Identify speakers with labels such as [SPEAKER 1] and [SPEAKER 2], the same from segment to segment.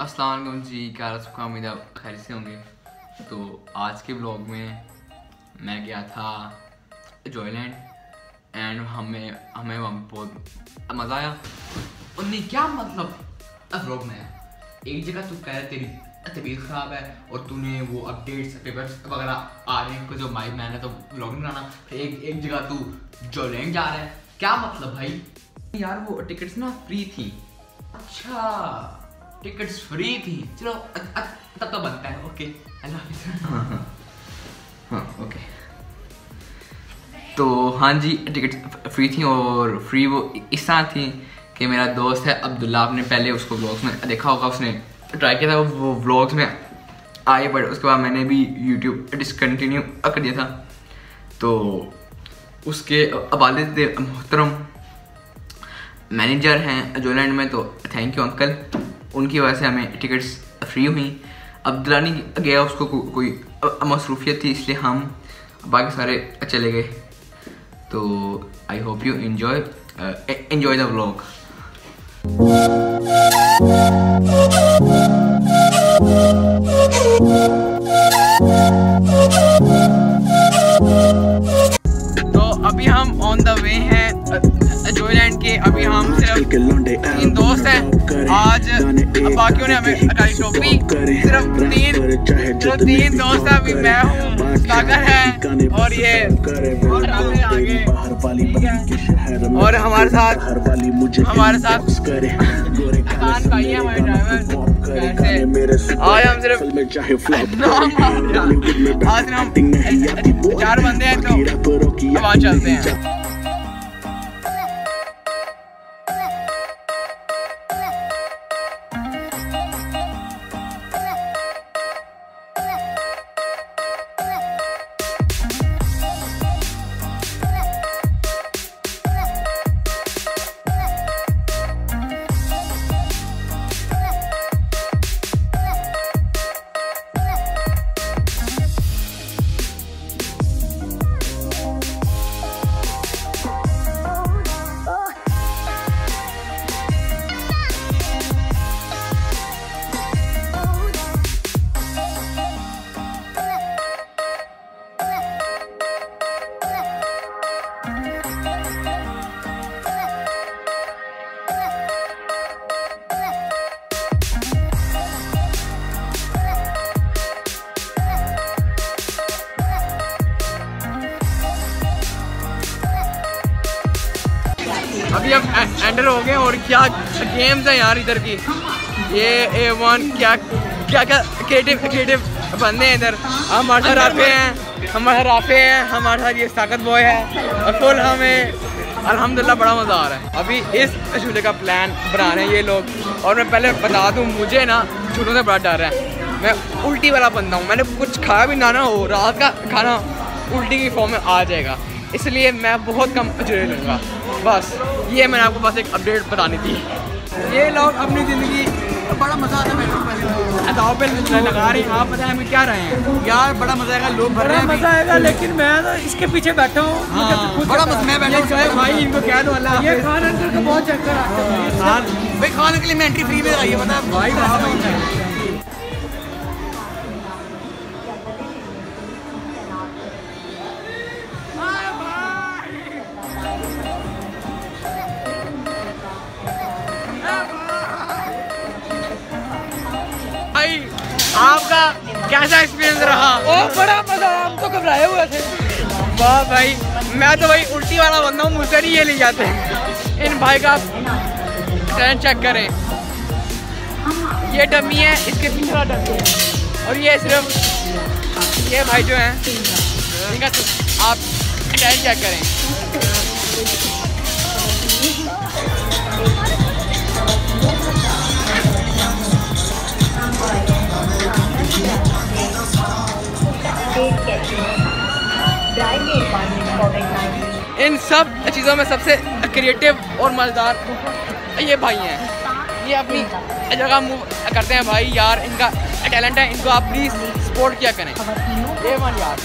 [SPEAKER 1] वालेकुम जी क्या सबका उम्मीद आप खैर से होंगे। तो आज के ब्लॉग में मैं गया था जॉयलैंड एंड हमें हमें वहाँ बहुत मज़ा आया। और नहीं, क्या मतलब? ब्लॉग में एक जगह तू कह रहा तेरी तबीयत ख़राब है, और तूने वो अपडेट्स पेपर्स वगैरह आ रहे हैं जो माइक मैन है तो ब्लॉग नहीं बनाना। फिर एक एक जगह तू जॉयलैंड जा रहा है। क्या मतलब भाई? यार, वो टिकट्स ना फ्री थी। अच्छा। टिकट्स फ्री थी। चलो तब तो बनता है ओके अल्लाह हाँ ओके तो हाँ जी टिकट फ्री थी और फ्री वो इस तरह थी कि मेरा दोस्त है अब्दुल्ला, आपने पहले उसको ब्लॉग्स में देखा होगा, उसने ट्राई किया था वो ब्लॉग्स में आए बट उसके बाद मैंने भी यूट्यूब डिसकंटिन्यू कर दिया था। तो उसके वालिद मोहतरम मैनेजर हैं जोलैंड में तो थैंक यू अंकल उनकी वजह से हमें टिकट्स फ्री हुई। अब्दुल्ला नहीं गया उसको को, कोई मसरूफियत थी इसलिए हम बाकी सारे चले गए। तो I hope you enjoy enjoy the vlog तो अभी हम ऑन द वे हैं जॉयलैंड के अभी हम सिर्फ़ तीन दोस्त हैं। आज बाकियों ने हमें अटाई टोपी सिर्फ़ तीन सिर्फ़ तीन दोस्त हैं अभी मैं हूँ सागर है और ये और आगे और हमारे साथ हमारे साथ खान भाई है हमारे ड्राइवर। आज हम सिर्फ़ आज हम चार बंदे हैं तो वहाँ चलते हैं। अभी हम एंटर हो गए और क्या गेम्स हैं यार इधर की। ये, ए, वन, क्या क्या क्या क्रिएटिव क्रिएटिव बंदे हैं इधर। हमारे साथ राफे हैं हमारे साथ राफे हैं हमारे साथ ये ताकत बॉय है। और फुल हमें, अल्हम्दुलिल्लाह बड़ा मज़ा आ रहा है। अभी इस झूले का प्लान बना रहे हैं ये लोग। और मैं पहले बता दूँ, मुझे ना झूलों से बड़ा डर है। मैं उल्टी वाला बंदा हूँ। मैंने कुछ खाया भी ना ना हो, रात का खाना उल्टी की फॉर्म में आ जाएगा। इसलिए मैं बहुत कम झूले लूँगा बस। ये मैंने आपको बस एक अपडेट बतानी थी। ये लोग अपनी ज़िंदगी बड़ा मज़ा आता है दाव पे लगा रहे हैं आप बताएँ हमें क्या रहे हैं? यार बड़ा मज़ा आएगा लोग भर रहे हैं
[SPEAKER 2] मज़ा आएगा लेकिन मैं तो इसके पीछे बैठा हूँ
[SPEAKER 1] हाँ, बड़ा मज़ा मैं बैठा हूँ भाई इनको कह दो अल्लाह
[SPEAKER 2] ये खान अंकल का बहुत चक्कर आता है।
[SPEAKER 1] भाई खाने के लिए मैं एंट्री फ्री में आई है पता है भाई भाई आपका कैसा एक्सपीरियंस रहा?
[SPEAKER 2] ओ बड़ा मज़ा हम तो घबराए हुए थे।
[SPEAKER 1] वाह भाई मैं तो भाई उल्टी वाला बंदा हूँ मुझसे नहीं ये ले जाते। इन भाई का ट्रेन चेक करें। ये डमी है इसके पीछे डमी है। और ये सिर्फ़ ये भाई जो है इनका आप ट्रेन चेक करें। इन सब चीज़ों में सबसे क्रिएटिव और मज़ेदार ये भाई हैं। ये अपनी जगह मूव करते हैं भाई, यार, इनका टैलेंट है, इनको आप प्लीज़ सपोर्ट किया करें। ये वन यार।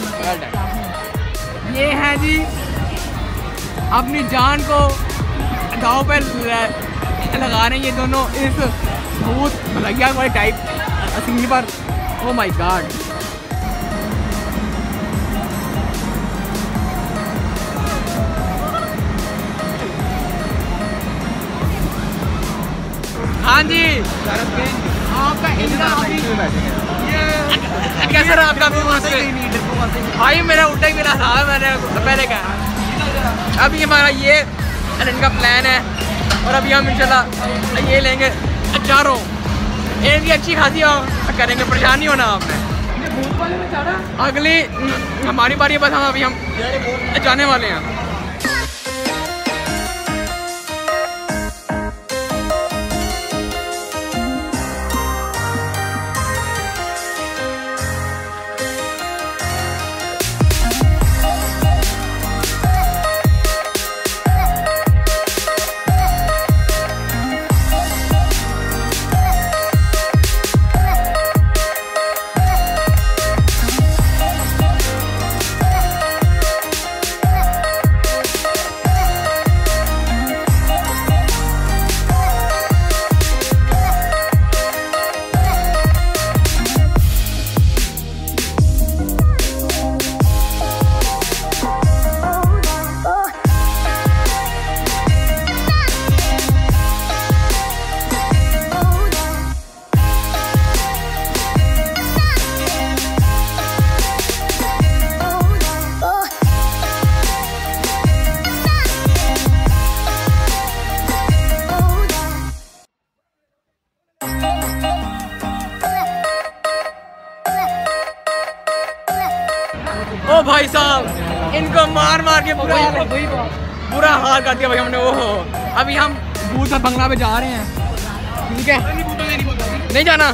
[SPEAKER 1] ये हैं जी, अपनी जान को दाव पर लगा रहे हैं ये दोनों इस भूत भलैया वाली टाइप सीढ़ी पर। ओ माय गॉड हाँ जी। आपका कैसा रहा आपका भाई मेरा उल्टा ही मेरा था मैंने पहले कहा। अभी हमारा ये इनका प्लान है और अभी हम इंशाल्लाह ये लेंगे चारों इनकी अच्छी खासी हो करेंगे परेशानी होना आपने अगली हमारी बारी बस हम अभी हम जाने वाले हैं। ओ भाई साहब इनको मार मार के बुरा बुरा हाल कर दिया भाई हमने ओहो। अभी हम भूत बंगला पे जा रहे हैं। ठीक है? नहीं जाना?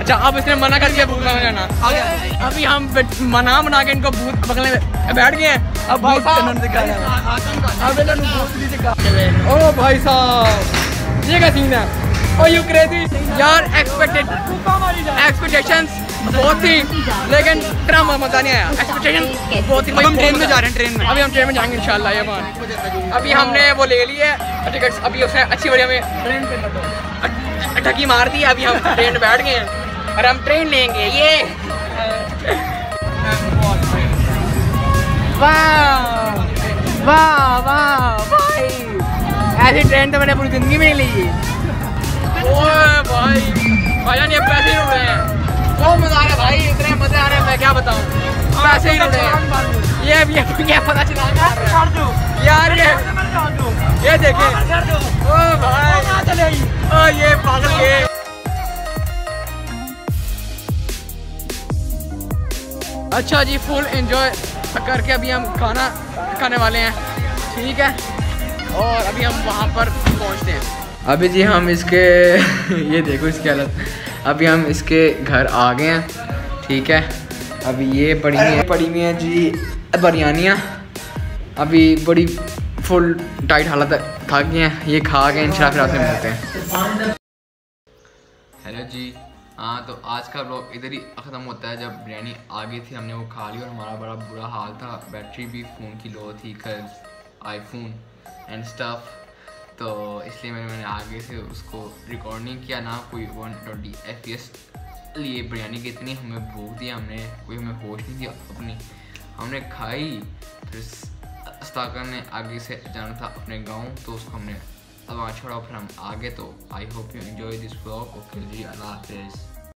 [SPEAKER 1] अच्छा अब इसने मना कर दिया भूत बंगला जाना। अभी हम मना मना के इनको भूत बंगले में बैठ गए हैं। अब भाई दिखा ओ भाई साहब ये क्या सीन है? ओ यू क्रेजी यार एक्सपेक्टेड एक्सपेक्टेशंस बहुत ही लेकिन ट्रम मज़ा नहीं आया एक्सपेक्टेशन बहुत थी हम ट्रेन में जा रहे हैं ट्रेन में। अभी हम ट्रेन में जाएँगे इंशाल्लाह ये अभी हमने वो ले ली है टिकट अभी उसने अच्छी बढ़िया में ट्रेन पे ठगी मार दी अभी हम ट्रेन में बैठ गए हैं और हम ट्रेन लेंगे ये। वाह वाह वाह भाई। ऐसी ट्रेन तो मैंने पूरी ज़िंदगी में नहीं ली। ओए भाई भाईजान ये पैसे ही उड़ रहे हैं। बहुत मज़ा आ रहा है भाई? इतने मज़े आ रहे हैं मैं क्या बताऊँ? पैसे ही रहे ये ये ये पता चला यार ये ये देखे। ओ भाई। ओ ये पागल ये। अच्छा जी फुल एंजॉय करके अभी हम खाना खाने वाले हैं। ठीक है? और अभी हम वहाँ पर पहुँचते हैं। अभी जी हम इसके ये देखो इसकी हालत। अभी हम इसके घर आ गए हैं, ठीक है? अभी ये पड़ी हुई है, पड़ी हुई है जी, बिरयानियाँ। अभी बड़ी फुल टाइट हालत खा गए हैं, ये खा के इंशाल्लाह फिर आपसे मिलते हैं। हेलो जी हाँ तो आज का ब्लॉग इधर ही ख़त्म होता है, जब बिरयानी आ गई थी, हमने वो खा ली और हमारा बड़ा बुरा हाल था। बैटरी भी फ़ोन की लो थी आईफोन एंड स्टफ़ तो इसलिए मैंने मैंने आगे से उसको रिकॉर्ड नहीं किया, ना कोई one twenty F P S लिए बिरयानी की इतनी हमें भूख दी हमने कोई हमें होश नहीं दिया अपनी। हमने खाई, फिर अस्ताकर ने आगे से जाना था अपने गाँव तो उसको हमने अब छोड़ा, फिर हम आगे तो I hope you enjoy this blog okay जी अल्लाह हाफिज़।